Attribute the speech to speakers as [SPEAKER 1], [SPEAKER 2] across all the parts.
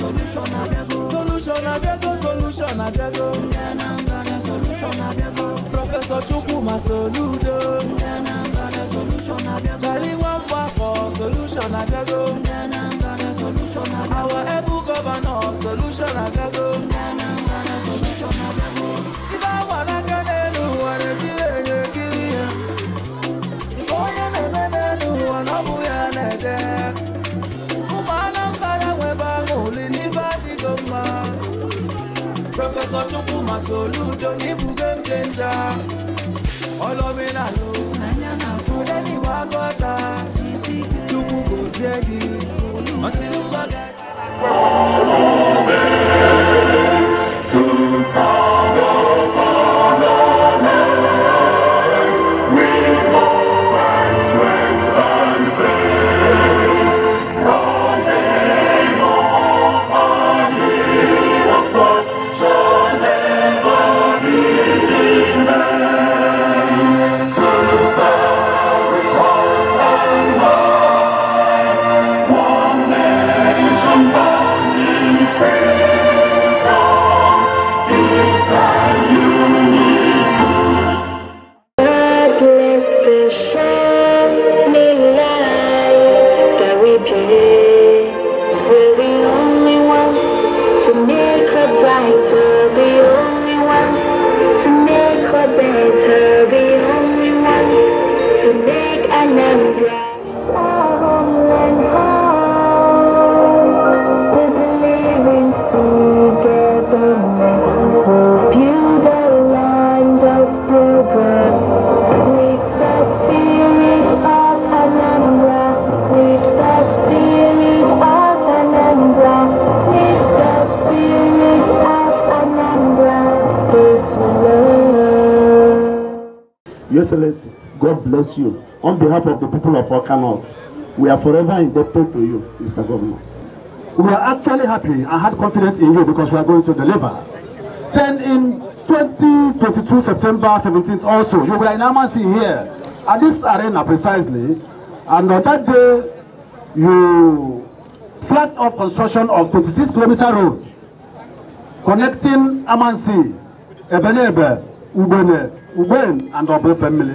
[SPEAKER 1] solution abịago solution abịago solution abịago prọfesọ chukwuma soludo solution abịago chali nwamba afọ solution abịago our ebu gọvanọ solution abịago ife agba n'aka n'elu ụwa na-ejiri enyo ekiri ya. Onye na-eme n'elu ụwa na ọ bụ ya na-ede prọfesọ chukwuma soludo n'ibugo m chenja olomenalụ fudeliwe agụta chukwu gozie gị ọchịrị mgba gaji
[SPEAKER 2] Darkness,
[SPEAKER 3] Excellency, God bless you. On behalf of the people of Awka North, we are forever indebted to you, Mr. Governor.
[SPEAKER 4] We are actually happy and had confidence in you because we are going to deliver. Then in 2022 September 17th also, you were in Amasi here at this arena precisely, and on that day you flagged off construction of 26 kilometer road connecting Amansea, Ebenebe, Ugbene, Uben, and Obe family.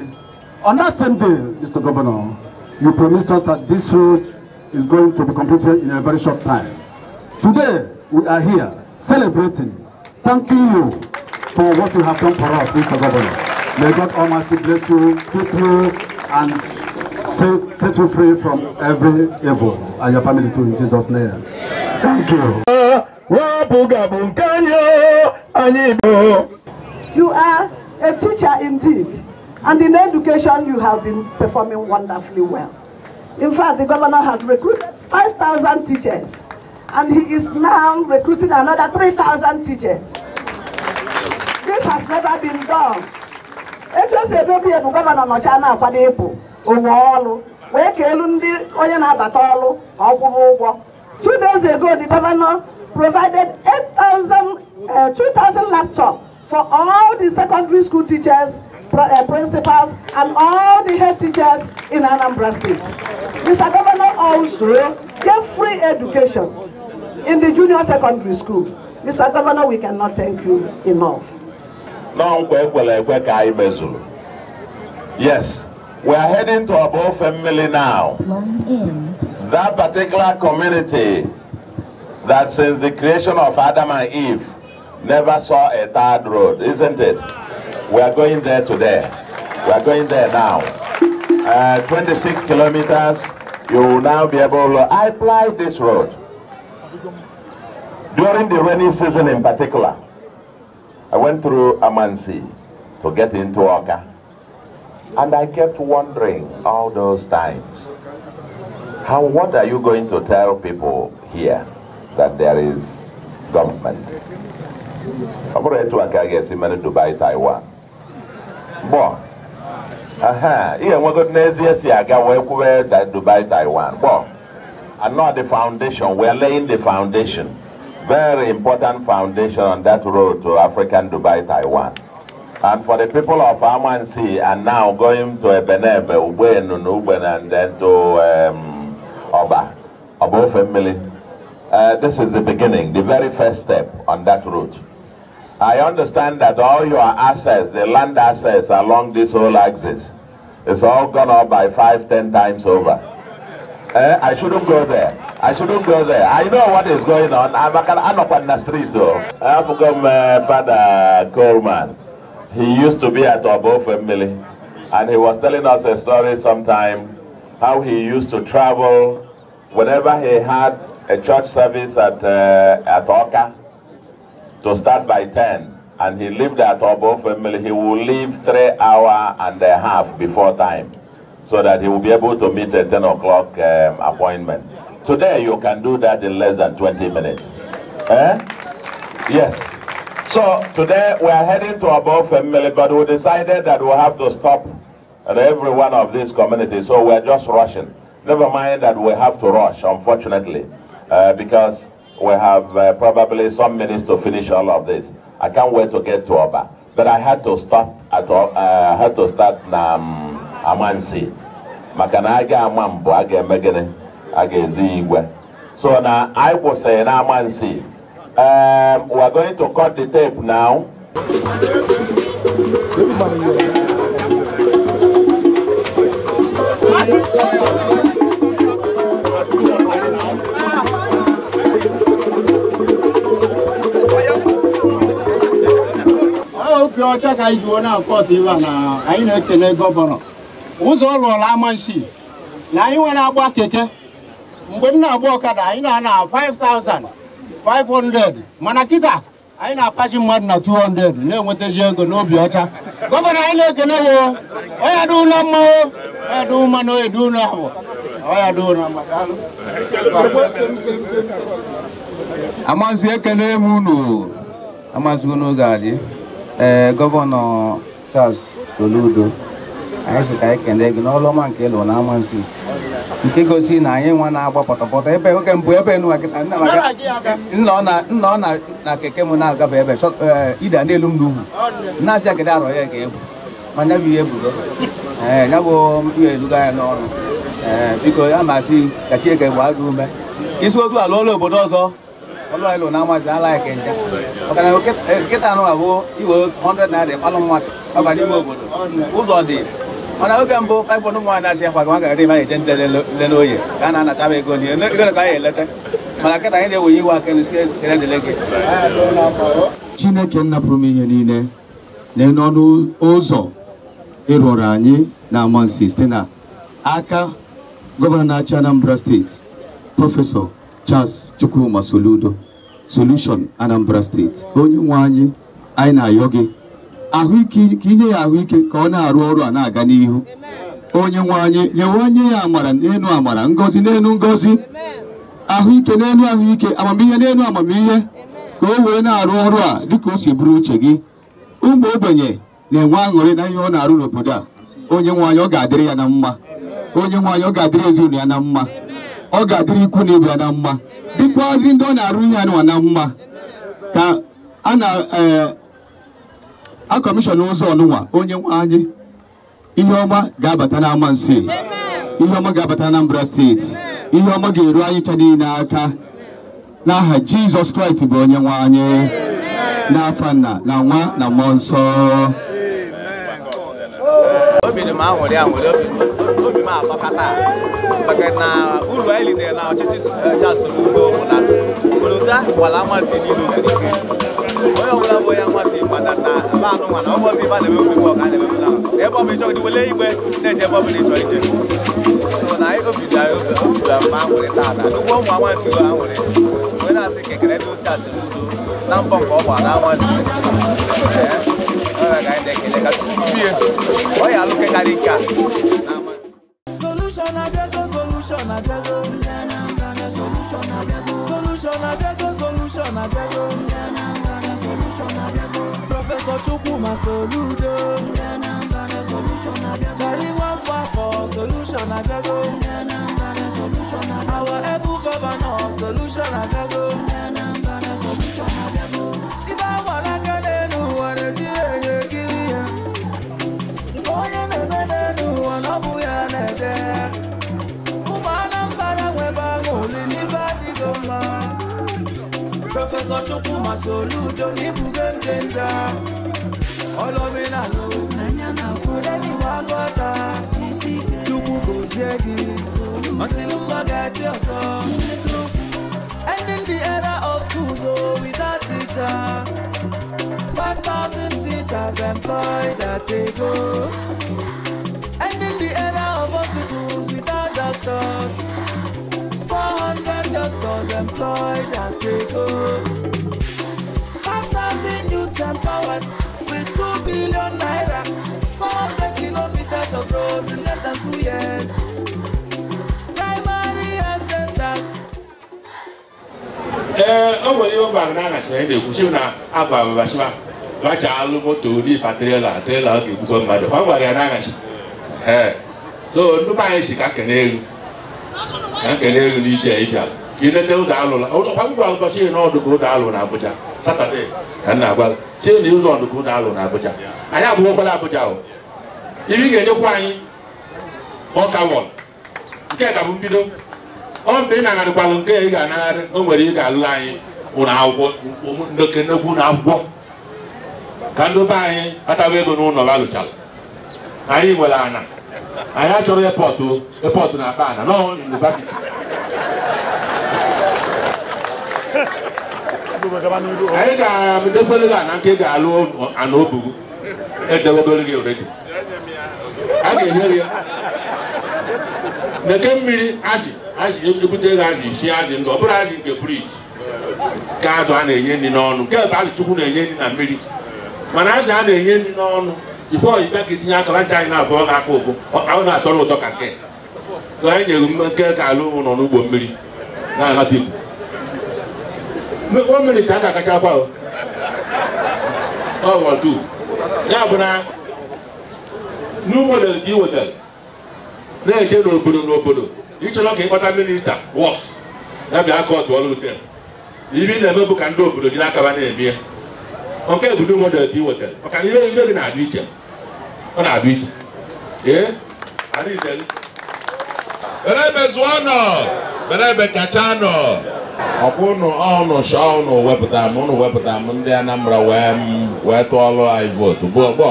[SPEAKER 4] On that same day, Mr. Governor, you promised us that this road is going to be completed in a very short time. Today, we are here celebrating, thanking you for what you have done for us, Mr. Governor. May God Almighty bless you, keep you, and set, set you free from every evil, and your family too, in Jesus' name. Thank you.
[SPEAKER 5] You are a teacher indeed, and in education you have been performing wonderfully well. In fact, the governor has recruited 5,000 teachers, and he is now recruiting another 3,000 teachers. This has never been done. two days ago the governor provided 8,000 uh, 2,000 laptops for all the secondary school teachers uh, principals and all the head teachers in Anambra State. Mr. Governor also gave free education in the junior secondary school. Mr. Governor, we cannot thank you enough.
[SPEAKER 6] yes we are heading to Awba Ofemmili now that particular community that since the creation of adam and eve never saw a third road isn't it we are going there today we are going there now uh, 26 kilometers you will now be able to apply this road during the rainy season in particular I went through Amansea to get into Awka. And I kept wondering all those times, how, what are you going to tell people here that there is government? Bụrụ etu a ka a ga-esi Dubai Taiwan gbọ aha ị ga-enwego n'ezie si aga wee kwube Dubai Taiwan gbọ anọ the foundation we are laying the foundation very important foundation on that road to African Dubai Taiwan and for the people of Amansea and now going to Ebenebe, Ugbenu, Ugbenu and then to um, Oba. above Emily. Uh, this is the beginning, the very first step on that route. I understand that all your assets, the land assets along this whole axis, it's all gone up by five, ten times over. Eh, I shouldn't go there. I shouldn't go there. I know what is going on. I'm, I'm up on the street. Oh. I forgot my father Coleman. He used to be at our Awba Ofemmili, and he was telling us a story sometime how he used to travel whenever he had a church service at uh, at to start by 10 and he lived at Awba Ofemmili, he will leave three hour and a half before time so that he will be able to meet a 10 o'clock um, appointment. Today you can do that in less than 20 minutes. Eh? Yes. So today we are heading to Awba Ofemmili, but we decided that we have to stop at every one of these communities, so we're just rushing. Never mind that we have to rush, unfortunately, uh, because we have uh, probably some minutes to finish all of this. I can't wait to get to Awba. But I had to start at uh, I had to start um, Amansea. Maka na a ga-ama mbụ a ga-eme gịnị a ga-ezi igwe. So na anyị kwụsịrị na Amansea. Um, we are going to cut the tape now.
[SPEAKER 7] Obi ọcha ka anyị jiwo na kọt ibe a na anyị na-ekele gọvanọ. Ụzọ lụọla amansi na anyị nwere agba keke. Mgbe m na-agba ọkada anyị na-ana 5500 mana kịta anyị na-apachi mmadụ na 200 na-enwetazi ego n'obi ọcha. Gọvanọ anyị na-ekele wo ọya dị ụlọ mma o ọya dị mma na oye dị ụlọ abụ ọya dị ụlọ
[SPEAKER 8] amasị ekele m unu amasị unu ga-adị ee gọvanọ Charles Soludo anyị sị ka anyị kelee gị n'ọlụ ọma nke ịlụ na amasị nke gosi na anyị nwa na-agba pọtọpọtọ ebe oge mbụ ebe nụ nkịta nna ọ na keke m na-agafe ebe ee ide n'elu m n'ugwu. Nna-asị agịdị arọ ya ga egwu mana bụ ihe ebugo ee ya bụ ihe elugo ya n'ọrụ. Ee biko ya masị ka Chineke gbaa gị ume. Isi otu ala ụlọ obodo ọzọ ọlụ ịlụ na amasị ala ya kenja maka na nkịta anụ abụ iwe 100 naira ịkpalụ mmadụ ọba n'ime obodo ụzọ dị mana oge mbụ paịpụ ụmụ nwaanyị na-asị akwa gwa gara ebe a eje nlele n'oye ka a na-anachaba ego n'ihe ego ka anyị eleta mana nkịta anyị na-ewenye iwe aka n'isi kele dịle gị
[SPEAKER 7] chineke nnapụrụ m ihe niile na ọnụ ụzọ ịrụrụ anyị na amansi site na aka gọvanọ na-achị anambra steeti prọfesọ charles chukwuma soludo solution anambra steeti onye nwe anyị anyị na-ayọ gị. Ahụike inye ya ahụike ka ọ na-arụ ọrụ a na-aga n'ihu. Onye nwe anyị nyewe onye ya amara n'elu amara ngọzi n'elu ngọzi. Ahụike n'elu ahụike amamihe n'elu amamihe. Ka o wee na-arụ ọrụ a dịka o si bụrụ uche gị. Ụmụ ogbenye na-enwe aṅụrị na ihe ọ na-arụ n'obodo a. Onye nwe anyị ọ ga-adịrị ya na mma. Onye nwe anyị ọ ga-adịrị ezinụlọ ya na mma. Ọ ga-adịrị ikwu na ibe na mma. Dịkwazị ndị ọ na-arụ ihe anụwa na mma. Ka a na ee akọmishọn ụzọ ọnụnwa onye nwe anyị ihe ọma ga-abata na amansi ihe ọma ga-abata na Anambra steeti ihe ọma ga-eru anyị cha niile aka. N'aha jizọs kraịst bụ onye nwe anyị. N'afa nna na nwa na mmụọ nsọ.
[SPEAKER 9] n'ime Abaka taa maka na uru anyị litere na ọchịchị jasụlụdo ọbụla ụlụta gwara amasị n'ilo Chineke onye ọbụla bụ onye amasị gbadata ebe anụnwa na ọbọzi ebe a na-eme mmegbe ọka na-eme na ebe ọbụla ịchọrọ dị wele igbe na-eje ebe ọbụla ịchọrọ ije so na anyị obidra obidra mma nwere taata n'ugbo ụmụ amasị ha nwere onye na-asị kekere ndị jasụlụdo na mbọ nke ọ gbara amasị ọ ya lu ke a
[SPEAKER 1] abịago, solution abịago. Solution abịago, solution abịago, solution abịago. Solution abịago. Prọfesọ Chukwuma Soludo. Charlie Nwakwa afọ, solution abịago. Our able governor, solution abịago. Prọfesọ Chukwuma Soludo n'ịbụ game changer. Olomenalo, Fudeli Wagota, Chukwu gozie gị, until mgba ga-echi ọsọ. Ending the era of schools oh, without teachers. 5,000 teachers employed at a go. Ending the era of hospitals without doctors. 400 doctors employed at a go. Youth empowered with 2 billion naira. 400 kilometers of roads in less than two years. Primary health centers.
[SPEAKER 10] ee o nwere ihe ụgbọ na aghachara anyị na-ekwusi na agwa babasiba bacha alụ moto n'ipa trela trela ọ ga-egbukọ mmadụ ọ gwara ya na aghachi ee so ndị be anyị si ka kene elu ka kene elu n'ije ịbịa ka ị nete alụla ọkwa m gwara ụbọchị na ka ụzọ alụ na Abuja satọde ka m na-agwa si na ọdụ ka ụzọ alụ na Abuja? Anyị abụghịkwala Abuja o. Ibi ga-enyekwa anyị ọka wọl nke ka bụ mbido ọ mgbe ị na-agarịkwalụ nke ị ga-anagharị o nwere ị ga-alụ anyị ụlọ akwụkwọ ndoke nnekwu ụlọ akwụkwọ ka ndị be anyị kpataba ego n'ụlọ ha lụchara anyị nwere ana anyị achọrọ epọtụ epọtụ na akpa ana nọ university anyị ga-edebere gị gị. Gị mmiri azị azị ebute ego azị isi azị ndụ. Ọ bụrụ azị nke friji ka azụ a na-enye nri n'ọnụ nke ebe azụ chukwu na-enye nri na mmiri. Mana azụ a na-enye nri n'ọnụ ifo ibe ka etinye aka ncha anyị na-abụọ ga-aka ụbụ. Ahụ na-atọrọ ụtọ ka nke. Ka anyị nyere nke ka alụ nọ n'ugbo mmiri. Na-anata ibu. Mmiri ka a ga-akachakwa ọwọdu ya bụ na n'ugbo ka ị wetara na-eje n'obodo n'obodo ịchọrọ ka ịkpata minista wọs. Ya bịa kọtụ ọrụ ute ibi na-eme bụ ka ndị obodo gị n'akaba na-eme ya. Nke ebudo model ka ị wetara. Maka ihe ihe gị na-adị iche. Ọ na-adị iche. Ee? Iche. Berebe zụọ nọ. Berebe kacha nọ. Ọkwa ụnụ ọnụ shọ ụnụ wepụta m ụnụ wepụta m ndị Anambra wee wee tụọlụ anyị vootu. Bụ ọgbọ.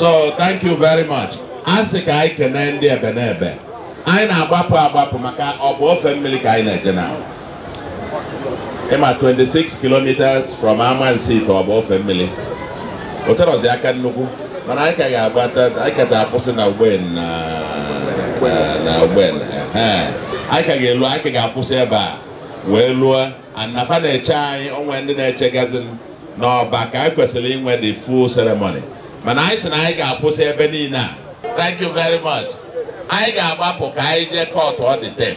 [SPEAKER 10] So thank you very much. A sị ka anyị kene ndị ebe n'ebe. Anyị na-agbapụ agbapụ maka ọ bụ ofe mmiri ka anyị na-eje na. Ịma 26 kilometers from Amansi to ọ bụ ofe mmiri. O aka nnukwu. Mana anyị ka ga-agbata anyị ka ga-akwụsị na ugben na ugben. Anyị ka ga-elu anyị ka ga-akwụsị ebe a. wee lụọ. Anafa na-eche anyị onwe ndị na-eche gazin n'ọba ka anyị kwesịrị inwe the full ceremony. Mana anyị sị na anyị ga-akwụsị ebe niile a. Thank you very much. Anyị ga-agbapụ ka anyị jee kọtụ ọ dị tep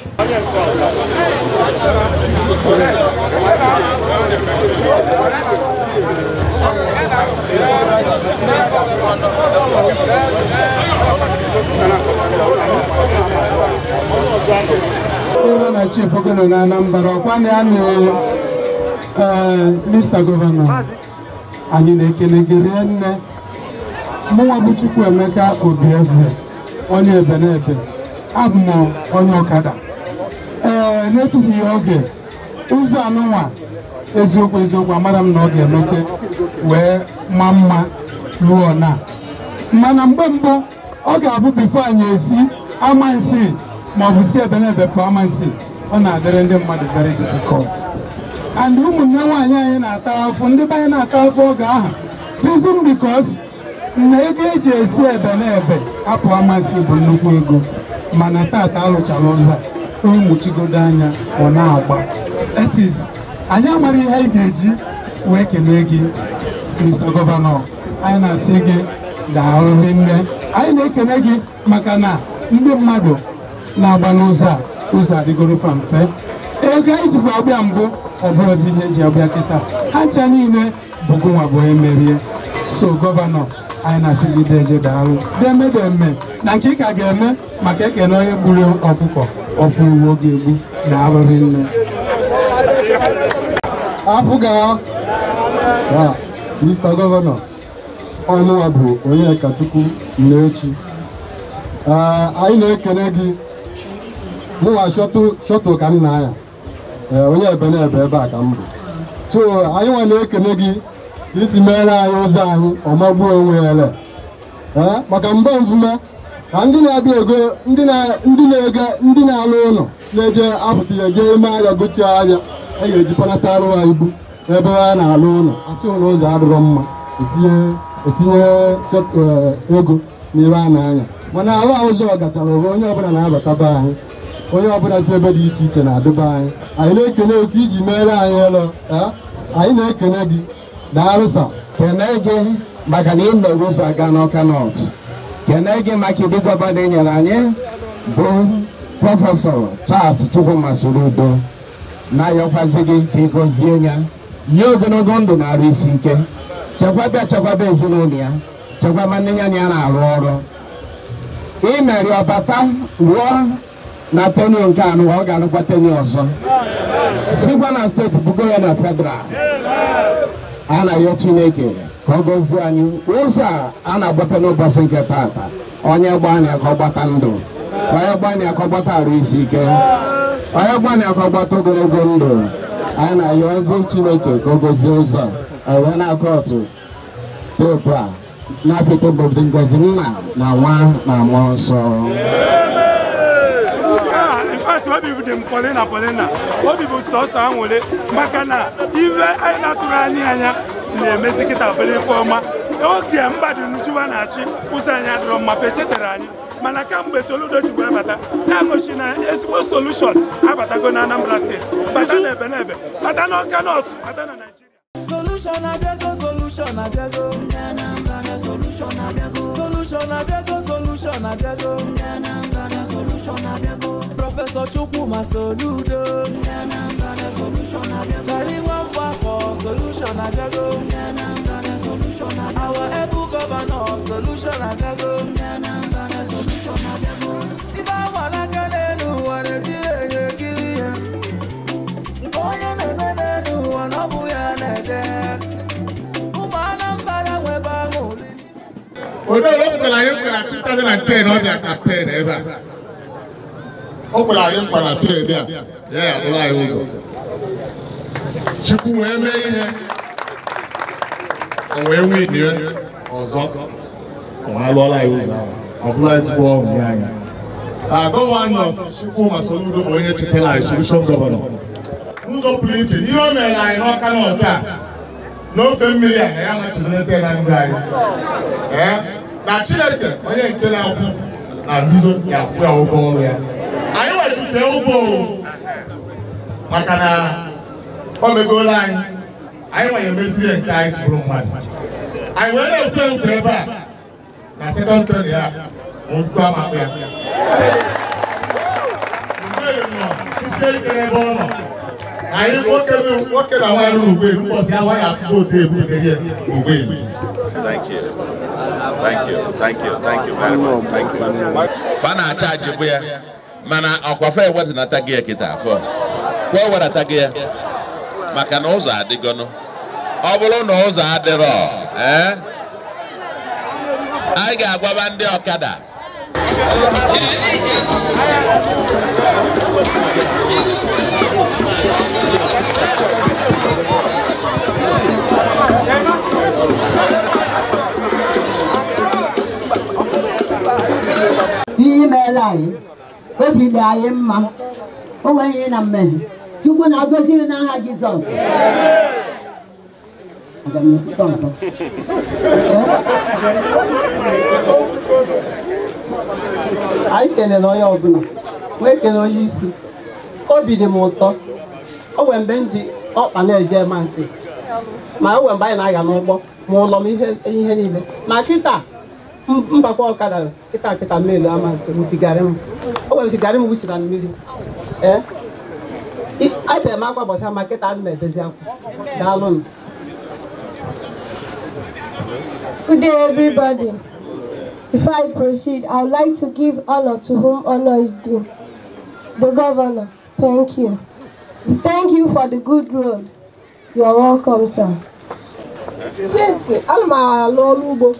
[SPEAKER 11] Ebe na chief Ogolo na Anambra ọkwa na ee Mr. Gọvanọ anyị na-ekele gị nne. Mụnwa bụ Chukwuemeka Obieze onye Ebenebe abụ m onye ọkada. Ee na-etufughị oge ụzọ anụnwa eziokwu eziokwu amara m na ọ ga-emeche wee ma mma ruo na. Mana mgbe mbụ ọ ga-abụ bifo anyị esi amansi ma ọ bụ si Ebenebe pụọ amansi ọ na-adịrị ndị mmadụ very difficult. And ụmụnne nwaanyị anyị na-ata afọ ndị be na-ata afọ oge ahụ. Reason because na ego eji esi ebe na ebe apụ amasị bụ nnukwu ego. Mana tata arụchara ụzọ onye mụchigodo anya ọ na-agba. That anyị amara ihe anyị ga-eji wee kelee gị Mr. Gọvanọ anyị na-asị gị daalụ nne. Anyị na-ekele gị maka na ndị mmadụ na-agba n'ụzọ a ụzọ adịgoro fa mfe. Ego anyị jibu abịa mbụ ọ bụrụzi ihe eji abịa kịta ha ncha niile bụgụnwa bụ onye merie. So gọvanọ anyị na-asị gị deje daalụ demedeme na nke ị ka ga-eme maka ekene onye gburu ọkụkọ ọfụ iwu oge egbu daalụrị nne.
[SPEAKER 12] Apụga Mr. Gọvanọ ọnụwa bụ onye kachukwu na-echi anyị na-ekene gị mụwa shọtụ ka m na-aya onye ebe na-ebe ebe a ka m bụ.
[SPEAKER 13] So anyị nwa na-ekele gị ka isi meere anyị ụzọ anyị ọmagbuo onwe ele. Ee maka mgbe mvume ka ndị na-abịa ego ndị na- na-ege ndị na-alụ ụlọ na-eje apụta ya jee ime ahịa gochaa ahịa a ga-eji panatarụ ha ibu ebe ha na-alụ ụlọ. Asị ụlọ ụzọ adịrọ mma etinye ego n'ihe a na-anya. Mana ala ụzọ gachara onwe onye ọbụla na-abata be anyị. Onye ọbụla si ebe dị iche iche na-adịba anyị anyị na-ekele oke iji meere anyị ụlọ anyị na-ekele gị daalụsa
[SPEAKER 8] kene gị maka na ị ụzọ aga n'ọka nọt kene gị maka idu gọvanọ nyere anyị bụ prọfesọ charles chukwuma soludo na-ayọkwazi gị ka ị gọzie ya nye ogologo ndụ na arụ isi ike chekwaba chekwaba ezinụlọ ya chekwaba nne ya na ya na-arụ ọrụ imeri ọbata ruo na tenio nke anụ ọ ga-arụkwa tenio ọzọ. Sikwa na steeti bugo ya na federal. A na-ayọ chineke ka ọ gọzie anyị. Ụzọ a na-agbata n'ụbọchị nke tata onye gbanya ka ọ gbata ndụ. Onye gbanya ka ọ gbata arụ isi ike. Onye gbanya ka ọ gbata ogologo ndụ. Anyị na-ayọ ezi chineke ka ọ gọzie ụzọ. A wee na-akọ otu teepu a na-apịta obodo ngozi nna na nwa na mmụọ nsọ.
[SPEAKER 14] Infat obi dị m polina polina obi bụ sọsọ anwụrị maka na ife anyị na-atụrụ anyị anya na-emezi kịta bụrụ ife ọma oge mgbadụ nujuwa na-achị ụzọ anyị adịrọ mma fe chetara anyị mana kamgbe soludo ji wee bata na-egosi na ezigbo solushọn abatago na anambra steeti bata na ebe na ebe bata na ọka nọt bata na naijiria
[SPEAKER 1] Solution abịago, solution abịago. Solution abịago. Solution abịago, solution abịago. Professor Chukwuma Soludo. Twenty one bar for solution abego. Our able governor solution abego. Ife awa n'aka n'elu ụwa Naịjirịa ga-ekiri ya. Nke onye na-eme n'elu ụwa na ọ bụ ya na-ede.
[SPEAKER 15] odoye pụtara anyị pụtara 2010 ọ bịa kapten ebe a o kwere anyị nkwa na Fraịde a ya ya bụrụ anyị ụzọ Chukwu wee mee ihe o wee nwee idie ọzọ. Ọ wee lụọla anyị ụzọ ahụ ọ bụla ezigbo ọhụrụ ya anya ka gọvanọ Chukwuma Soludo bụ onye chetara anyị solution gọvanọ n'ụzọ pụrụ iche ihe o mere anyị n'ọka n'ọta n'ofe mmiri a ya machizilete na ndụ anyị na chineke onye nke na-akwụ na nzuzo ya akwụ ya ụgwọ ọrụ ya anyị wezụta ụgwọ o, maka na o megoola anyị anyị nwere emeziri nke anyị tụrụ mmadụ anyị wee na-ekwe nkwa ebe a na sekọnd tren ya nkwu ya kwụsie ike n'ebe ọ nọ anyị nwoke na nwaanyị ugwe mbọsị awa ya afọ otu ebutere ya ugwe
[SPEAKER 6] Thank you. Thank you. Thank you. Thank you very much. Thank you. Fa na-achaji bụ ya mana ọkwa fa ewedata gị ya kịta afọ. Kwa ewedata gị. Ya maka na ụzọ adịgonụ ọ bụrụ na ụzọ adịrọ ee anyị ga-agwaba ndị ọkada.
[SPEAKER 16] Ihe anyị? Obi dị anyị mma. O nweghị na mmehie. Chukwu na-agọzi gị n'aha jizọs. Ọzọ.
[SPEAKER 17] anyị kelere onye ọbụla. Wee kelee onye isi. Obi dị m ụtọ. O nwere mgbe m ji ọkpa na-eje masị ma o nwere mgbe anyị na-aga n'ụgbọ ma ụlọ m ihe niile. Ma kịta m- mbakwa ọkada kịta kịta mmiri amasị wutigara m o nwere sigara m wusi na mmiri ee I- abịa m akwa gbasa ma kịta m na-edezi akwa daalụ m
[SPEAKER 18] Good day, everybody. Before I proceed, I would like to give honor to whom honor is due. The governor, thank you. Thank you for the good road. You are welcome, sir.
[SPEAKER 19] since ana m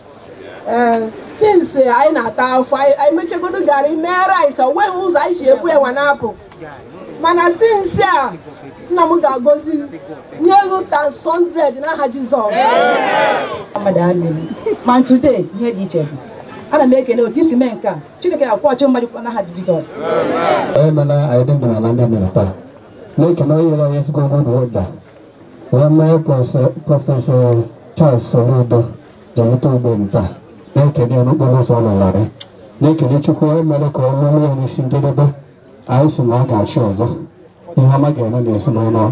[SPEAKER 19] since anyị na-ata afọ anyị mechagodo garị mee rice o nweghị ụzọ anyị si ebu enwe na-apụ mana sinsi a nna m ga-agọzi nye ego tas 100 n'aha Jizọs.
[SPEAKER 20] Mmadụ ma today ihe dị iche bụ ana m ekele otu isi mee nke a chineke ga-akwụghachi mmadụ kwa n'aha jizọs.
[SPEAKER 13] Emela anyị dị ndụ na ndị mere taa. Na-ekele onye nyere anyị ezigbo good wonder wee mee prọfesọ Charles Soludo jeleta ugbo nankene no bolo so la lare nekene chukwu emere ka ọnụ mmụọ n'isi njedebe anyị si na a ga-achị ọzọ ihe ọma ga-eme na ezinụlọ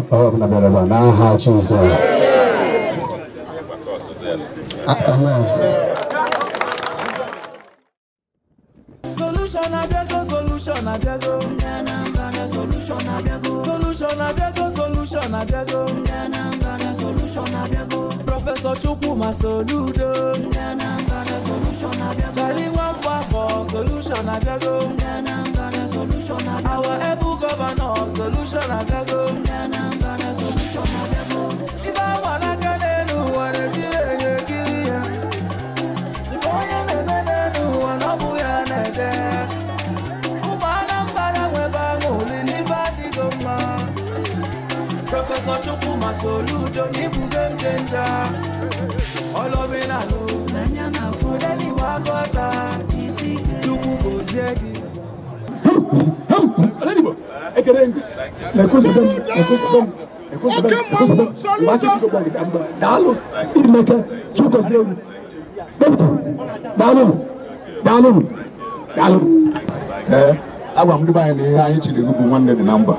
[SPEAKER 1] Solution abịago, oh, solution. Solution abịago. Solution abịago, solution abịago. Ndị Anambra solution abịago. Prọfesọ Chukwuma Soludo. Ndị Anambra solution abịago. Charlie Nwankwo solution abịago. Ndị Anambra solution abịago. Our able governor solution abịago. Ndị Anambra solution abịago. Chukwuma Soludo Nibu game changer Olomina no Nanyana Fudeli Wagota Chukwu gozie gị
[SPEAKER 4] ekele nkụ na ekosodom ekosodom ekosodom ekosodom wasi kiko gbọgị damba daalụ ịdịmeke chukwugozie ewu kpepụta daalụ daalụ daalụ
[SPEAKER 21] ee agwa m ndị be anyị na ihe anyị chiri bụ nwanne dị na mba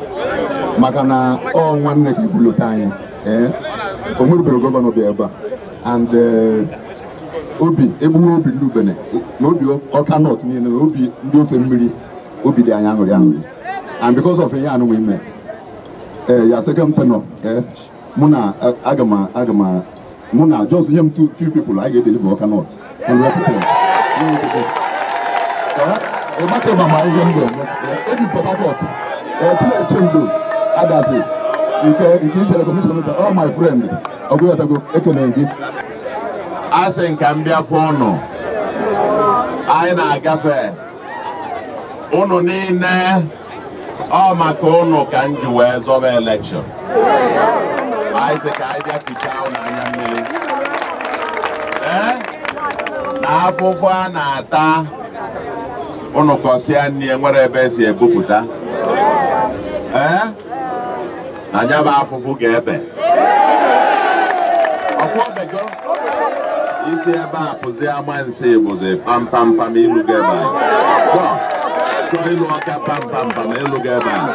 [SPEAKER 21] maka na ọ nwanne ka ibulota anyị ee o nwerubere gọvanọ bịa ebe a. And eh, obi egbuwe obi ndị ubene na obi ọka nọt niile na obi ndị ofe mmiri obi dị anyị aṅụrị aṅụrị. And because of ihe anụnwe ime ee ya second tenor mụ na eh, aga m aga m mụ na just nye m two few people anyị ga-edeliver ọka nọt 100% ịgbakeba ma ihe m ga-eme. Ebi port harcourt. Chineche ndo adazi nke nke ichere kọmishọn ta ọ my friend. Ọgụghọtago ekele gị
[SPEAKER 6] a nka m bịa ụnụ. Anyị na-agafe. Ụnụ niile ọ maka ụnụ ka m ji wee zọba elekshọn anyị sị ka anyị bịa fichaa ụnụ anya mmiri. Ee na afụfụ a na-ata ụnụ kọsịa nri enwere ebe esi ebupụta. Ee na nya bụ afụfụ ga-ebe ọkwọbego isi ebe a pụzi amansi bụzi pampampam iluga ebe a. Chọọ ịlụ ọka pampampam iluga ebe a.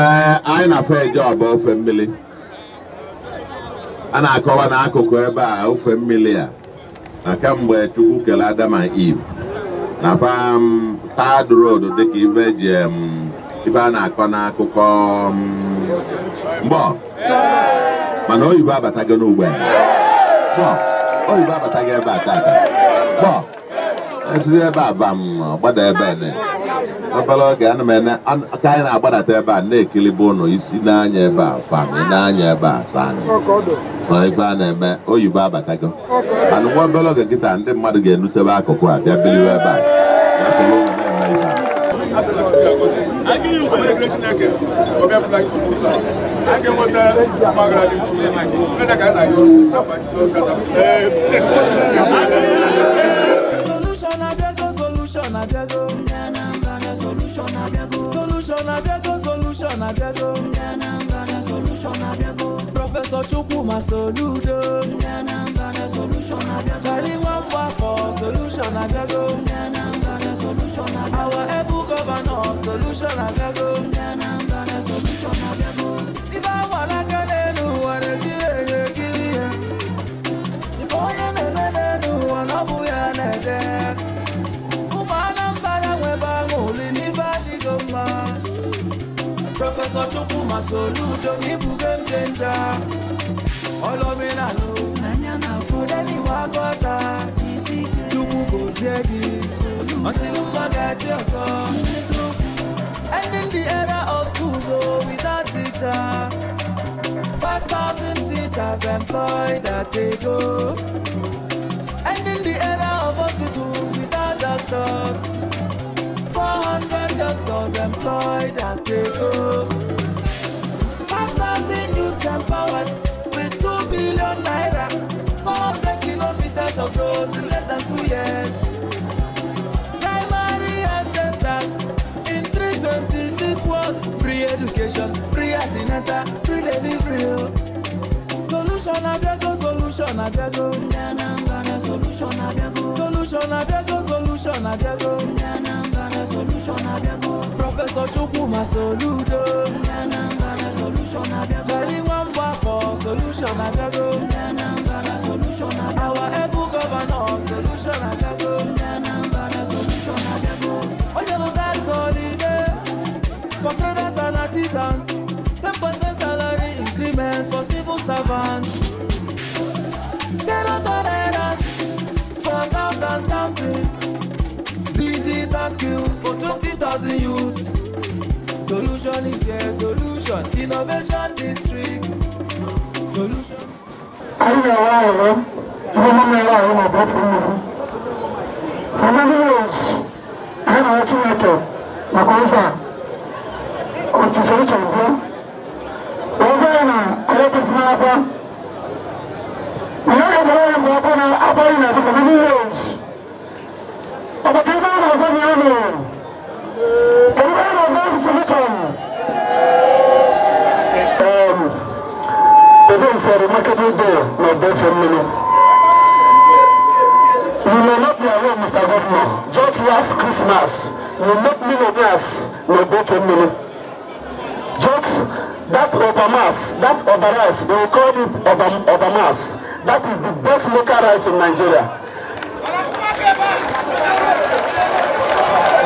[SPEAKER 6] Ee anyị na-afọ eje ọba ofe mmiri. A na-akọwa n'akụkụ ebe a ofe mmiri a. Na kemgbe chukwu kere adam and eve. Na fam tad road dịka ife a na-akọ n'akụkọ em, mgbọ mana oyibo abatago mgbọ oyibo abatago ebe a tata. Mgbọ esizi ebe a ba m gbada ebe ne- obere oge ana m ene an- ka anyị na-agbadata ebe a na-ekilibe ụnụ isi n'anya ebe a fam n'anya ebe a saa anyị ife a na-eme oyibo abatago. Mana nwa obere oge nkịta ndị mmadụ ga-enutebe akụkụ a bịa biliwe ebe a. Chineke ọ bịapụta gị ụzọ a
[SPEAKER 1] ga enweta mgbagara dị mkpụrụ ka a na-ayọ afa Jizọs Solution abịago, solution abịago, solution abịago, solution abịago, solution abịago, solution abịago. Prọfesọ Chukwuma Soludo, solution abịago. Chari nwa mgba abịago. Ndị Anambra solution. Our able governor solution abịago. Ndị Anambra solution abịago. Ife anwa n'aka n'elu ụwa na-ejiri enyo ekiri ya. Nke onye na-eme n'elu ụwa na ọ bụ ya na-ede. Ụmụ Anambra nwebe aṅụrị n'ife adịgo mma. Prọfesọ Chukwuma Soludo n'ibuge m chenja. Olomenalụ Udeliwe agọta Chukwu gozie gị Ọchịrị mma ga-achị ọsọ Ending the era of schools oh, without teachers. 5,000 teachers employed at they go. Ending the era of hospitals without doctors. 400 doctors employed at they go. Five thousand youth empowered with two billion naira. Kilometers of roads in less than two years. Primary health centers in three twenty-six wards. Free education, free antenatal, free delivery. oh. Solution abiago, oh, solution abiago. Oh. Nyanambara, solution abiago. Oh. Solution abiago, solution. Nyanambara, solution abiago. Professor Chukwuma Soludo. Solution abiago. Jerry Wamba for solution abiago. Innovation district. Solution.
[SPEAKER 13] anyị na-enwe ahụhụ ihe omenala anyị na-abịa afọ mmiri for many years anyị na-ahụ Chineke maka ụzọ a ọchịchị nchegbu ebe anyị na anyị kwesịrị aba mana anyị gwara ya mgbe ọbụ na abaghị na for many years ọbata ebe a na-agwa gị ya nọ kedu ebe a na-agwa gị solution Um, the things are remarkable there, not bad for me. You may not be aware, Mr. Governor, just last Christmas, you met millionaires, my dear family. Just that Obamas, that Obaras, they will call it Obam, Obamas. That is the best local rice in Nigeria.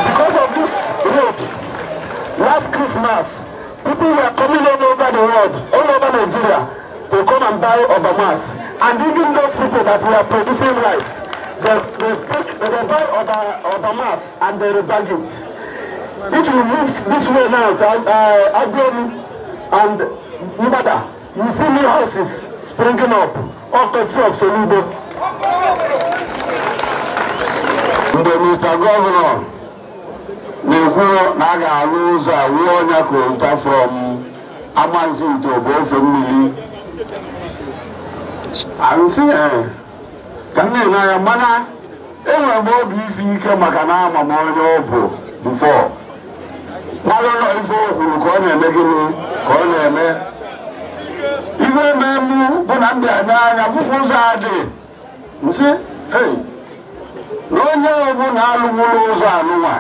[SPEAKER 13] Because of this road, last Christmas, people were coming all over the world, all over Nigeria, to come and buy Obamas. And even those people that were producing rice, they, they, take, they, buy Oba, Obamas and they rebag it. If you move this way now to uh, Agwem and Mbada, you see new houses springing up, all kinds of Soludo.
[SPEAKER 22] mgbe mr gọvanọ na-ekwu na a ga-arụ ụzọ a ruo ọnya kolta from amanzi ito bụ ofe mmiri arụsị ee ka m na-ene anya mana enwere m obi isi ike maka na ama m onye ọ bụ mara ụlọ ife o kwuru ka ọ na-eme gịnị ka ọ na-eme? Ife ememu bụ na m bịa anya fụkwa ụzọ adị nsị na onye ọbụla alụgburu ụzọ anụnwa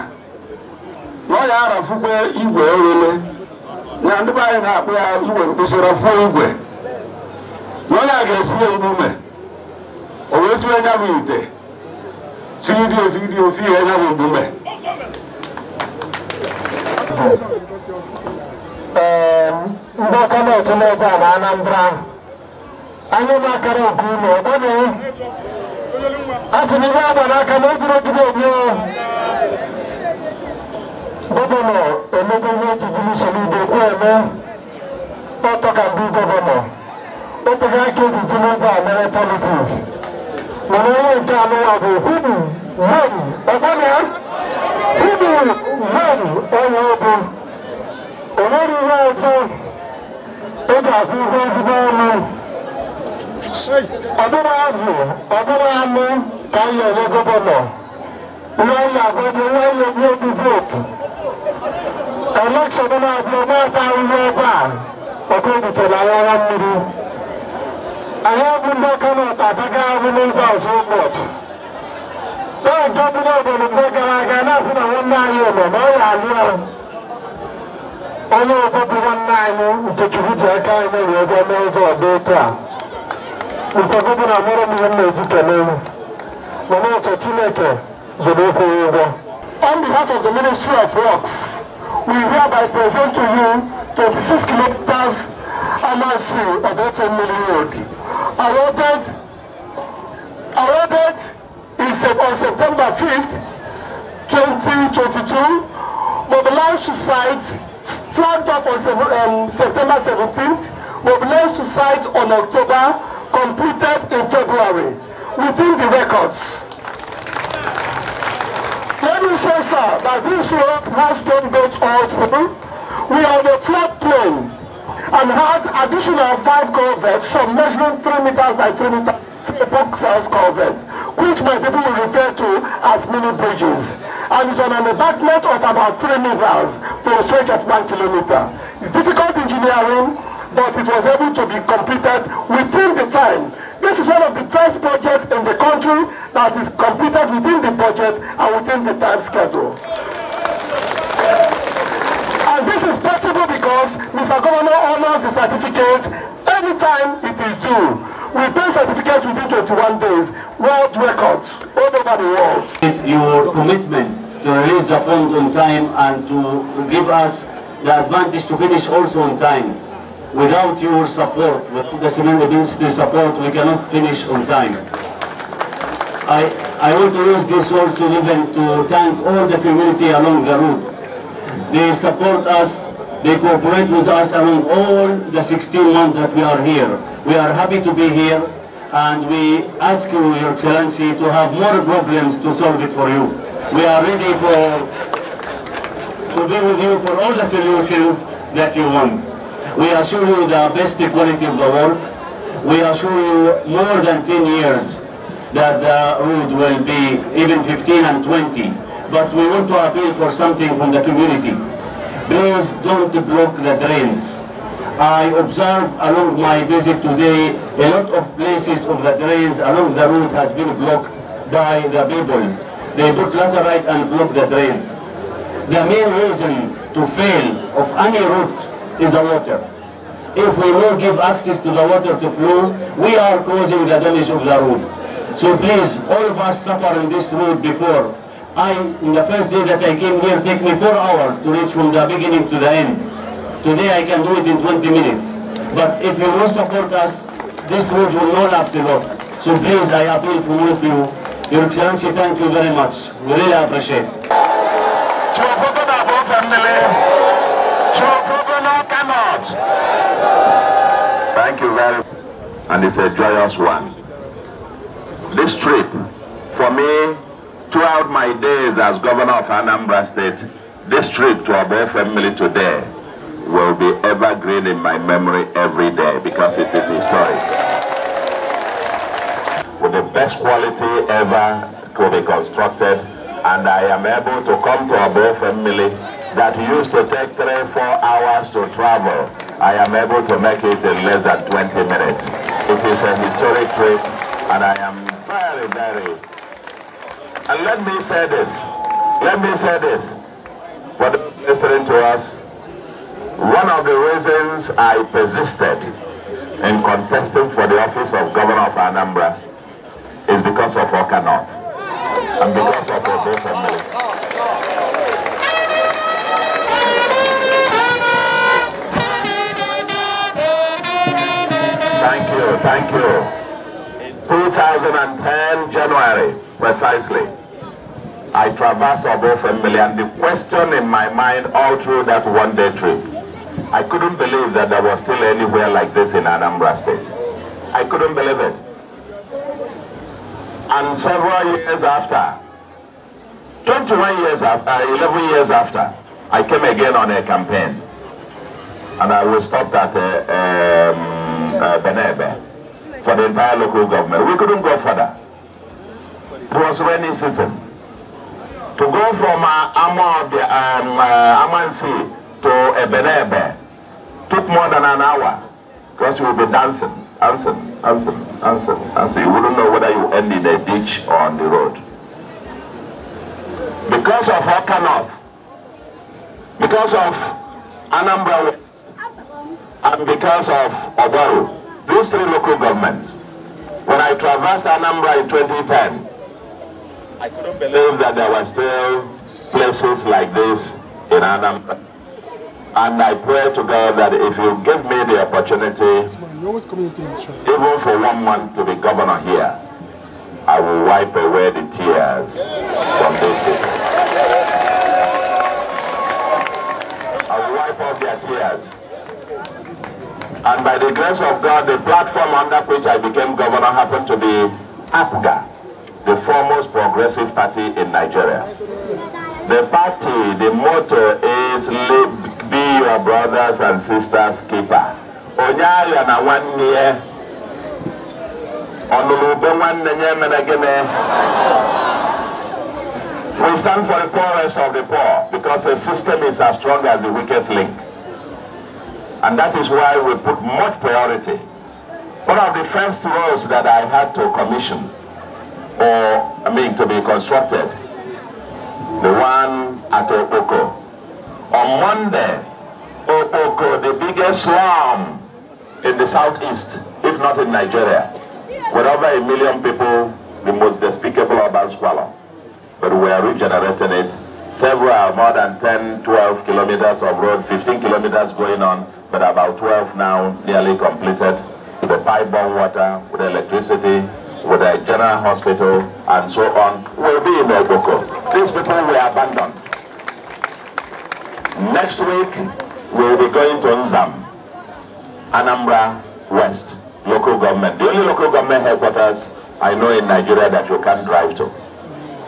[SPEAKER 22] na ọ ya arafukwe igwe ewele na ndị be anyị na-akpụ ya igwe mkpịsịra fuo igwe na onye a ga-esi ya emume. O wee siwe nya bụ ite sigidi osigidi osi ya nya bụ
[SPEAKER 13] Ee, ndị ọka na-eche n'ebe a na Anambra anyị na-akara nke ụlọ ọgbọnọ atụrụ ihe agba n'aka na ejiri ogide enye gọvanọ emego ihe eji bụrụ Soludo kwu eme ọtọ ka ndị gọvanọ oteghị aka eji ji n'ebe a mere politiks mana onye nke anụwa bụ ya hudu wen onye obu o nwere ihe ọzọ eji akwụ ụgwọ ezigbo ọnụ ọ bụrụ azụ ọ bụrụ anụ ka anyị enye gọvanọ ihe anyị agwa bụ ihe anyị enye obi vootu elekshọn na-abịa na-ata ahụhụ ebe a ọkụ ebutere anya nwa mmiri anyị abụ ndị na-ata ataga ahụ n'ụzọ ọzọ ụbọchị na-nke bụrụ obodo mgbe gara aga na-asị na nwanne anyị nọ na ọ ya alụ ahụ onye ọzọ bụ nwanne anyị Nkechukwu ji aka anyị wee bịa mee ụzọ ọdị otu a Mr. Governor amụrụ m ihe m na-eji kelee mana ọchọ Chineke zoro okwu ụgwọ On behalf of the Ministry of Works, we hereby present to you 26 kilometers Amansi Odote Mili Road, awarded, awarded in, on September 5th, 2022, mobilized to site, flagged off on um, September 17th, mobilized to site on October, completed in February, within the records. Let me say, sir, that this road has been built all through. We are on a floodplain and had additional five culverts, some measuring three meters by three meters, triple size culverts, which my people will refer to as mini bridges. And it's on an embankment of about three meters for a stretch of one kilometer. It's difficult engineering, but it was able to be completed within the time. This is one of the first projects in the country that is completed within the budget and within the time schedule. Because Mr. Governor honors the certificate anytime it is due. We pay certificates within 21 days, world records all over the world.
[SPEAKER 23] your commitment to release the fund on time and to give us the advantage to finish also on time. Without your support, without the civil ministry support, we cannot finish on time. I, I want to use this also even to thank all the community along the route. They support us, they cooperate with us along all the 16 months that we are here. We are happy to be here and we ask you, Your Excellency, to have more problems to solve it for you. We are ready for, to be with you for all the solutions that you want. We assure you the best quality of the work. We assure you more than 10 years that the road will be even 15 and 20. But we want to appeal for something from the community. Please don't block the drains. I observed along my visit today a lot of places of the drains along the route has been blocked by the people. They put laterite and block the drains. The main reason to fail of any route is the water. If we don't give access to the water to flow, we are causing the damage of the road. So please, all of us suffer in this road before. I, in the first day that I came here, take me four hours to reach from the beginning to the end. Today I can do it in 20 minutes. But if you will support us, this road will not lapse a lot. So please, I appeal from all of you. Your Excellency, thank you very much. We really appreciate.
[SPEAKER 6] Thank you very much. And it's a joyous one. This trip, for me, throughout my days as governor of Anambra State, this trip to Awba Ofemmili today will be evergreen in my memory every day because it is historic. With the best quality ever could be constructed, and I am able to come to Awba Ofemmili that used to take three, four hours to travel. I am able to make it in less than 20 minutes. It is a historic trip, and I am very, very. And let me say this. Let me say this. For those listening to us, one of the reasons I persisted in contesting for the office of Governor of Anambra is because of Awka North and because of Awba Ofemmili. Thank you, thank you. In 2010, January, precisely, I traversed Awba Ofemmili and the question in my mind all through that one day trip, I couldn't believe that there was still anywhere like this in Anambra State. I couldn't believe it. And several years after, 21 years after, uh, 11 years after, I came again on a campaign. And I was stopped at uh, um, uh, Benebe for the entire local government. We couldn't go further. It was rainy season. To go from uh, Ama, um, uh, Amansea to Ebenebe took more than an hour because you would be dancing, dancing, dancing, dancing, dancing. You wouldn't know whether you end in a ditch or on the road. Because of Awka North, because of Anambra West, and because of Obaru, these three local governments, when I traversed Anambra in 2010, I couldn't believe that there were still places like this in Anambra. And I pray to God that if you give me the opportunity, even for one month to be governor here, I will wipe away the tears from those people. I will wipe off their tears. And by the grace of God, the platform under which I became governor happened to be APGA, the foremost progressive party in Nigeria. The party, the motto is "Live- be your brothers and sisters keeper. Onye agha na ọnụrụ ube nwanne gịnị? We stand for the poorest of the poor because the system is as strong as the weakest link. And that is why we put much priority. One of the first roads that I had to commission, or I mean to be constructed, the one at Okpoko. On Monday, Okpoko, the biggest slum in the southeast, if not in Nigeria, with over a million people, the most despicable urban squalor. But we are regenerating it. Several, more than 10, 12 kilometers of road, 15 kilometers going on, but about 12 now nearly completed. The pipe-borne water, with electricity, with a general hospital, and so on, will be in Okpoko. These people were abandoned. Next week, we'll be going to Nzam, Anambra West, local government. The only local government headquarters I know in Nigeria that you can drive to.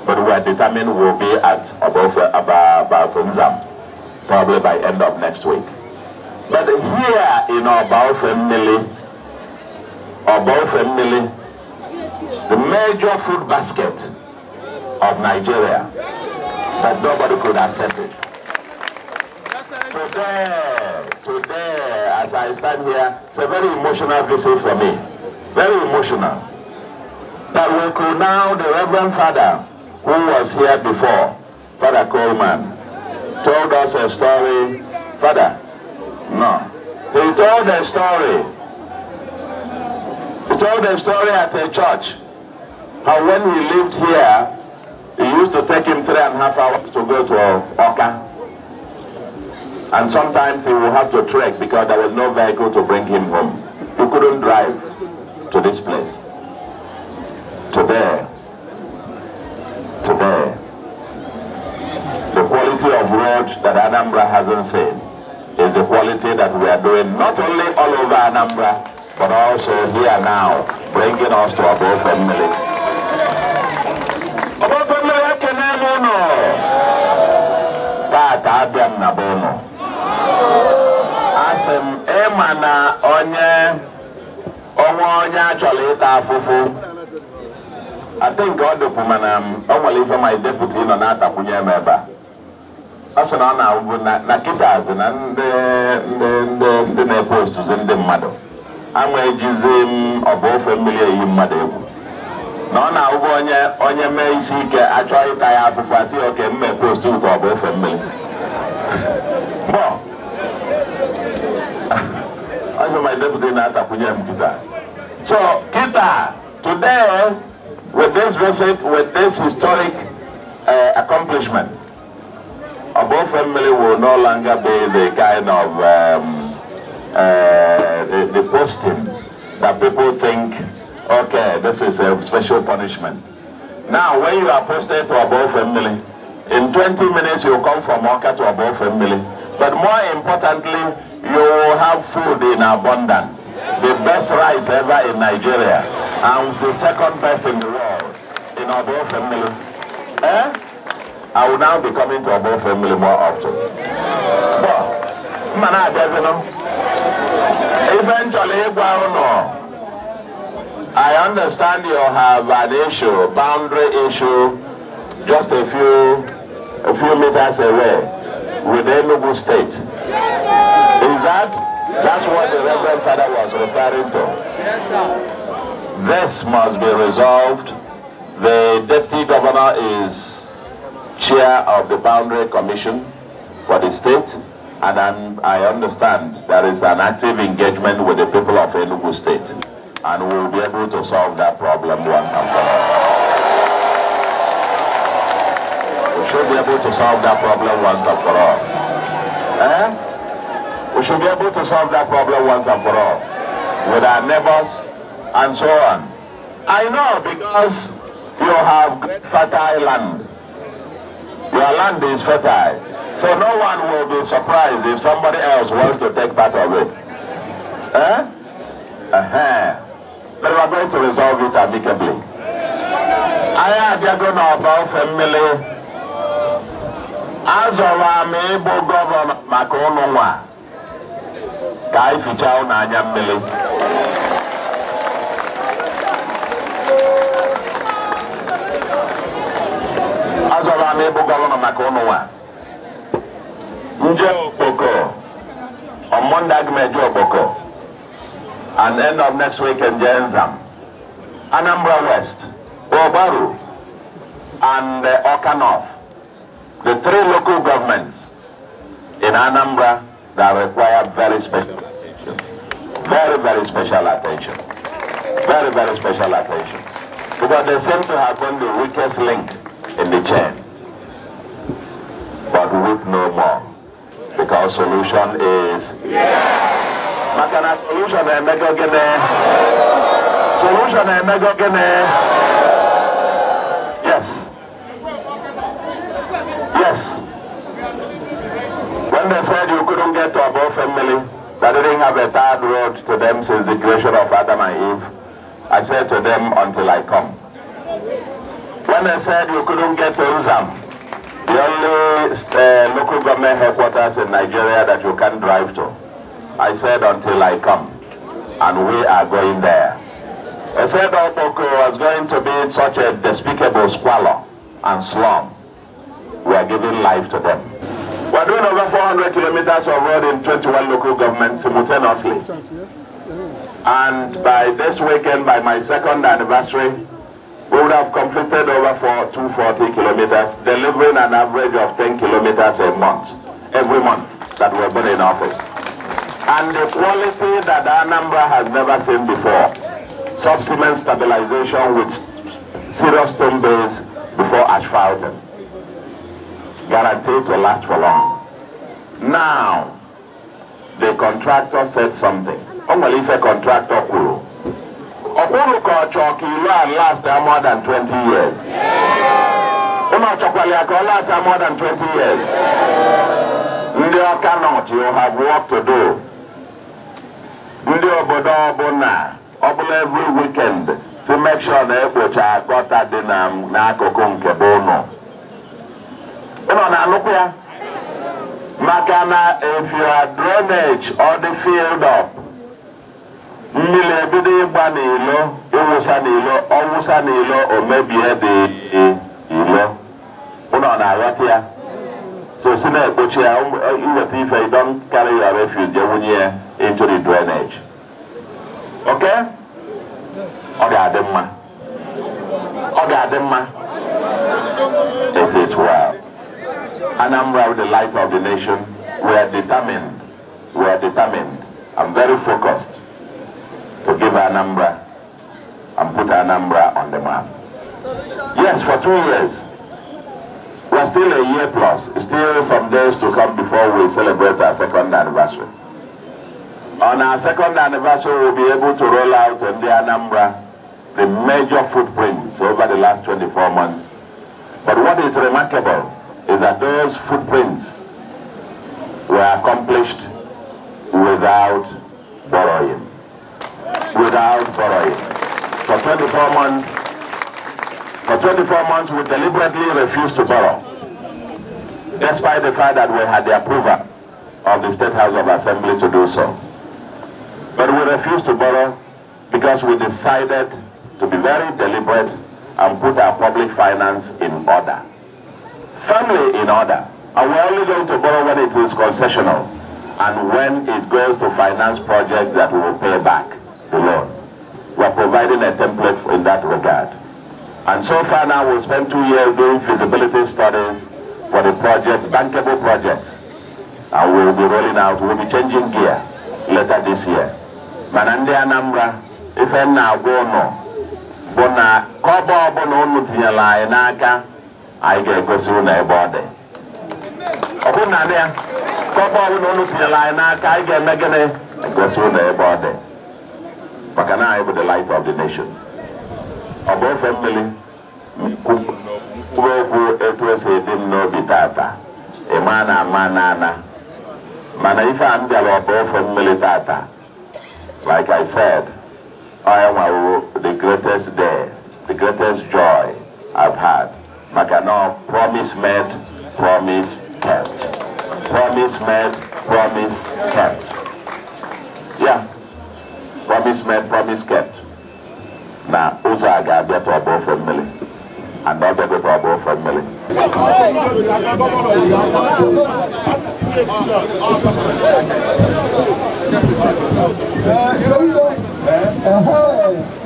[SPEAKER 6] But we are determined we'll be at above, about, about Nzam, probably by end of next week. But here in Awba Ofemmili, Awba Ofemmili, the major food basket of Nigeria, that nobody could access it. Today, today, as I stand here, it's a very emotional visit for me. Very emotional. That we could now, the Reverend Father, who was here before, Father Coleman, told us a story. Father, no. He told a story. He told a story at a church. How when he lived here, it used to take him three and a half hours to go to Awka. And sometimes he would have to trek because there was no vehicle to bring him home. He couldn't drive to this place. Today, today, the quality of road that Anambra hasn't seen is the quality that we are doing not only all over Anambra, but also here now, bringing us to Awba Ofemmili. Above abịa m na be unu. Asị m ịma na onye ọnwa onye a chọrọ ịta afụfụ? I think ọ dịpụ mana m o nwere ife ma deputy nọ na-atakwunye m ebe a. Ọ sị na ọ na-awụbụ na kịtazi na ndị ndị ndị ndị na-epostuzi ndị mmadụ. Ama ejizi m ọbụ ofe mmiri eyi mmadụ egwu. Na ọ na-awụbụ onye onye mee isi ike achọọ ịta ya afụfụ asị oke mme postu ụtọ ọbụ ofe mmiri. Ọ my deputy so kịta today with this visit, with this historic uh, accomplishment, Awba Ofemmili will no longer be the kind of um, uh, the, the posting that people think, okay, this is a special punishment. Now, when you are posted to Awba Ofemmili, in 20 minutes you come from Oka to above family. But more importantly, you will have food in abundance. The best rice ever in Nigeria, and the second best in the world in Abo family. Eh? I will now be coming to Abo family more often. But, mana abịazinu. Eventually, ịgwa unu, I understand you have an issue, boundary issue, just a few, a few meters away with Enugu State. Is that? That's what the Reverend Father was referring to.
[SPEAKER 1] Yes, sir.
[SPEAKER 6] This must be resolved. The Deputy Governor is chair of the Boundary Commission for the state, and I'm, I understand there is an active engagement with the people of Enugu State, and we'll be able to solve that problem once and for all. Should be able to solve that problem once and for all. Eh? We should be able to solve that problem once and for all with our neighbors and so on. I know because you have fertile land. Your land is fertile. So no one will be surprised if somebody else wants to take part of it. Eh? Uh-huh. But we are going to resolve it amicably. anyị abịago n'ọba ofe mmiri azọrọ m ịbụ gọvanọ maka ụnụ nwa. Ka anyị fichaa ụnụ anya mmiri. Azọrọ m ịbụ gọvanọ maka ụnụ nwa. Nje okpoko. On Monday aga and end of next week in Nzam. Anambra West. Obaru and uh, Oka North. The three local governments in Anambra that require very special attention. Very very special attention. Very very special attention. Because they seem to have been the weakest link in the chain. But weep no more because solution is maka na solution na-emego gịnị solution na-emego gịnị yes yes when they said you couldn't get to Awba Ofemmili that didn't have a third road to them since the creation of Adam and Eve I said to them until I come when they said you couldn't get to Nzam the only uh, local government headquarters in Nigeria that you can drive to. I said until I come, and we are going there. I said Okpoko was going to be such a despicable squalor and slum. We are giving life to them. We're doing over 400 kilometers of road in 21 local governments simultaneously. And by this weekend, by my second anniversary, we would have completed over four, 240 kilometers, delivering an average of 10 kilometers a month, every month that we've been in office. And the quality that Anambra has never seen before, subcement stabilization with serious stone base before asphalting, guaranteed to last for long. Now, the contractor said something. Only if a contractor ka ọ chọọ ka ilu a last more than 20 years. Ụnụ ọchọkwala ya ka ọ last more than 20 years. Ndị ọka nọt you have work to do. Ndị obodo ọbụla ọbụla every weekend si make sure na ekpocha gọta dị n'akụkụ nke be ụnụ. Ụnọ na-anụkwu ya? Maka na if your or the field up mmiri ebido ịgba n'ilo ịwụsa n'ilo ọwụsa n'ilo o dị ilo ụlọ na-aghọta ya? So si na-ekpochi ya iweta ife don't carry your refuge je wunye ya into the drainage. Okay ọ ga-adị mma. Ọ ga-adị mma. It is well. Anambra with the light of the nation we are determined we are determined I'm very focused to give Anambra and put Anambra on the map. Yes, for two years. We're still a year plus. Still some days to come before we celebrate our second anniversary. On our second anniversary, we'll be able to roll out on the Anambra the major footprints over the last 24 months. But what is remarkable is that those footprints were accomplished without borrowing without borrowing. For 24 months, for 24 months we deliberately refused to borrow, despite the fact that we had the approval of the State House of Assembly to do so. But we refused to borrow because we decided to be very deliberate and put our public finance in order. Firmly in order. And we're only going to borrow when it is concessional and when it goes to finance projects that we will pay back the loan. We're providing a template in that regard. And so far now we've spent two years doing feasibility studies for the project, bankable projects. And we'll be rolling out, we'll be changing gear later this year. Mana ndị Anambra, ife m na-agwa ụnụ bụ n'aka, anyị ga-egosi ụnụ ebe ọ dị. Ọ bụrụ na ya, kọba ọbụla ụnụ tinyere anyị n'aka, anyị ga-eme gịnị? Egosi ụnụ ebe ọ dị. maka na anyị bụ the light of the nation ọ bụ ofe mmiri kwuo okwu etu o si dị m n'obi tata ịma na ama na ana mana ife a m bịara ọ ofe mmiri tata like I said I nwawo the greatest day the greatest joy I've had. Makano, promise made, promise kept. Promise made, promise kept. Yeah. Promise made, promise kept. Na ụzọ a ga-abịa tụ ọbụ ofe mmiri. And ọ bịago tụ ọbụ ofe mmiri.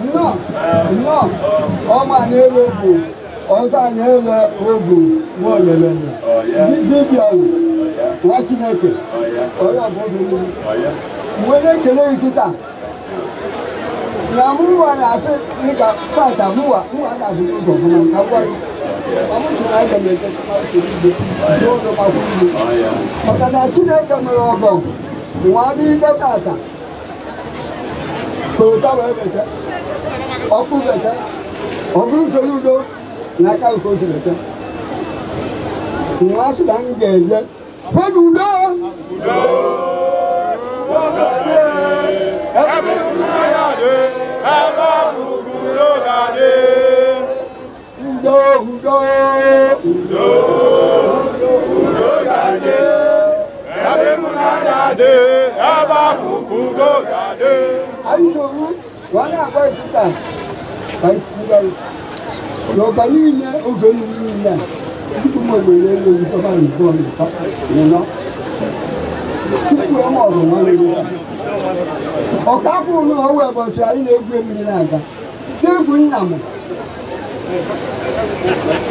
[SPEAKER 24] nnọọ nnọọ ọma na-ele ogwu ọzọ a na-ele ogwu nwaolelele dibịa wu nwa chineke onye ọbụla mgbe na-ekele gị kịta na mụnwa na-asị dịka fata mụnwa mụnwa na-abụ ụzọ ọbụla ka gwa gị ọmụsị na aga m eje n'ụlọ igbo maka na chineke mere ọgọ nwa bụ ikpe tata Kòtà wee bete, ọkụ bete, ọ bụrụ usoro udo n'aka nke osi bete. Nwa sị na m ga-eje, kwado udo! Udo, udo, udo, n'ọba niile oge mmiri niile tupu m were elu ntọba nke ọnụ tupu eme ọgụ nwanne ọka afọ ụlọ ọwụ ụbọchị anyị na-egwu mmiri na-aga na-egwu nna m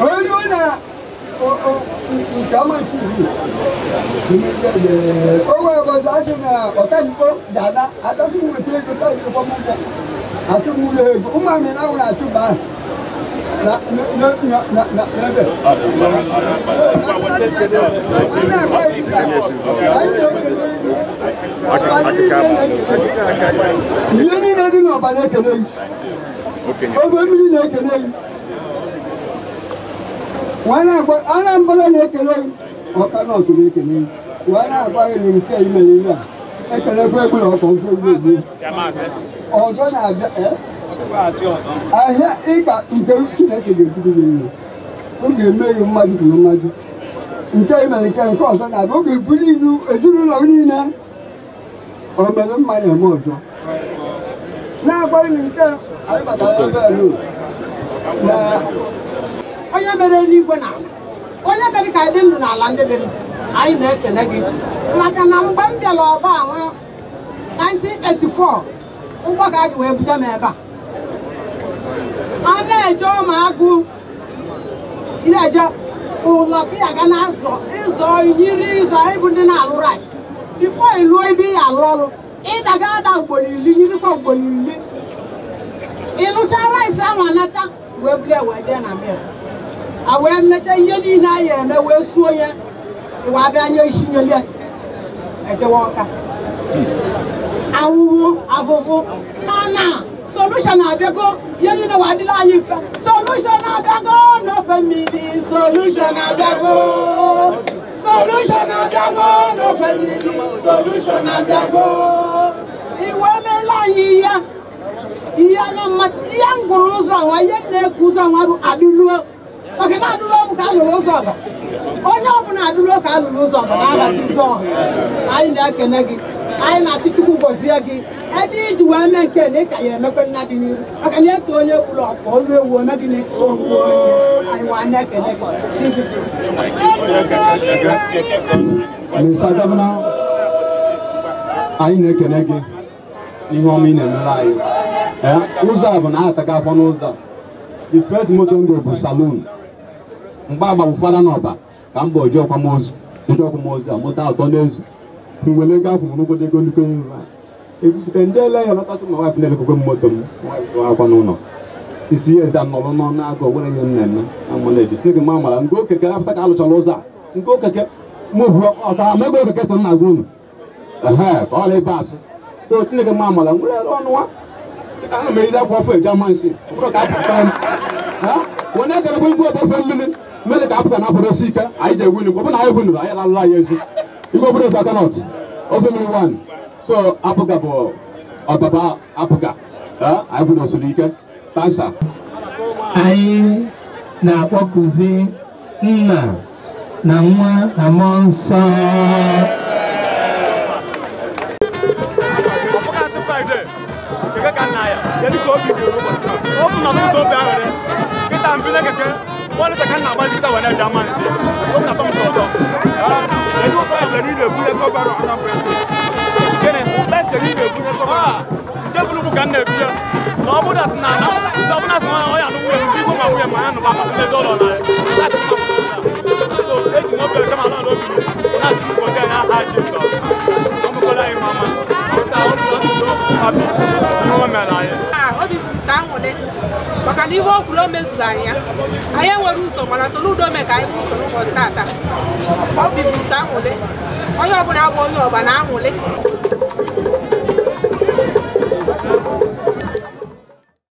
[SPEAKER 24] onye na nke owe ụbọchị asị na ọkaikpo dada atasị m weta ego ta ego kwamụkwọ atụ m ụlọ ego ụmụ amị na ụlọ atụba ahụ na na na na na na bẹ. yéni na di na ọba na kele yi ọba mmiri na kele yi wọn akọ anambra na kele yi ọka náà tó na kele yi wọn akọ ayẹyẹ nke yi na yẹ yi a ekele fún ẹgbẹ ọkọ fún ẹgbẹ ọdọ na abẹ ẹ. Ahịa ịka nke chineke ga-ebido gị ihe ọ mmadụ kwuru mmadụ. Nke imere nke nke ọzọ na-abịa ọ ga-ebuli ezinụlọ niile. O mere mma na-eme ọzọ. Na-agwa gị nke anyị batara ebe a na
[SPEAKER 19] onye mere eluigwe na onye mere ka dị ndụ n'ala ndị dị anyị na-ekele gị. Maka na mgbe m bịara ọba ahụ 1984 ụgbọ ga-adị wee bute m ebe a. a na-eje ụmụagụ na-eje ụlọ ka ya ga na-azọ ịzọ yiri ịzọ ịbụ ndị na-alụ rice. Bifo ịlụọ ebe ị alụ ọrụ ịdaga ada ugboro iri yirikwa ugboro iri. Ịlụcha rice ahụ anata wee buru wee jee na mil a wee mechaa ihe niile anyị eme wee suo ya wee abịa nye isi nyelie ejewe ọka. Ahụhụ abụbụ na na solution abego yenina wadila yifa solution abego no family solution abego solution abego no family solution abego iwe me mela yiya iya na ma iya nguru zo wa yenna kuzo wa abiluo na-ekwu maka na adụrụ m ka a ụzọ ọba onye ọbụla adụrụ ka a lụrụ ụzọ ọba n'abalị ụzọ anyị na-ekene gị. Anyị na-asị chukwu gọzie gị. Ebe iji wee mee nke na ịka ya emekwe nna dị n'iru. Maka na eto onye gburu ọkpa olu ewu ome gị ogbu onye anyị wa na-ekene gị. Chi gị
[SPEAKER 24] Mr. Anyị na-ekene gị ihe ọma ị na-emere anyị. Ụzọ a bụ na ataga afọ n'ụzọ. A the first moto m bụ saloon. Mgbe agba bụ fada n'ọba ka m bụ oji ọkwamozu oji ọkwamozu a moto atọ n'ezu. Mgbe ego afọ m n'ụgbọdọ ego nnukwu enyi ebupụta ndị ele ya lọtasị ma waịfụ na-elekọgo m moto m akwa n'ụlọ. Isi ihe da nọrọ n'ọnụ agụ ọgbere ihe m na-eme amaledi sị gị ma mara nke okeke afta ka alụchara ụzọ a? Nke okeke mụvụ ọtara ma ego okeke so nna gwa unu. Ehe ka ọ na ebe asị so chineke ma amala nwere ọnụ nwa ana m eyizi akwa ọfọ eji amansi bụrụ ka apụtara m onye gara bụ igwe ofe mmiri? Mmiri ka apụta na apụdosi ike anyị ji egwu inu ọ bụ na anyị gwunuru anyị lalụla anyị ezi igwe obodo ofe akanọt ofe mmiri wan so apụga bụ ọbaba apụga anyị gwudosiri ike tansa
[SPEAKER 8] anyị na-akpọkuzi nna na nwa na mmụọ nsọ
[SPEAKER 9] ya kedu ka obi bọ́ọ̀lù tẹ̀ka nà bá zika wẹ̀lẹ̀ jà máa ń se gómìnà tó ń tọ̀ tọ̀. ẹni wọn bá yẹ kẹrin lè kúlẹ̀ kọ́ bárò ara pẹ̀ tó. kẹ́nẹ̀ bá yẹ kẹrin lè kúlẹ̀ kọ́ bárò. jẹ́ bulu mu kan nà ebi yẹ. lọ́wọ́ bó dà tún àná sọ bó dà tún àná ọ̀yà nùgbù
[SPEAKER 25] yẹ bí kò aṅụrị maka na ihe o kwuru o mezuru anyị ya anyị enwere ụzọ mana Soludo mee ka anyị bụ ụzọ n'ụbọchị tata obi bụ sọ aṅụrị onye ọbụla abụ onye ọba na aṅụrị